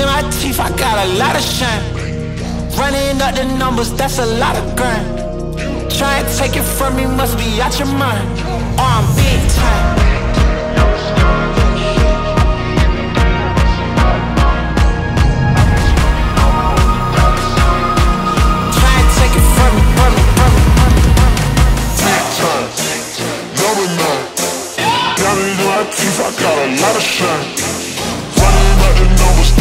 in my teeth, I got a lot of shine. Running up the numbers, that's a lot of grind. Try and take it from me, must be out your mind. Or I'm big time. Teeth, I got a lot of shine Running up the numbers